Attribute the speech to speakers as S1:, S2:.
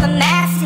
S1: the nasty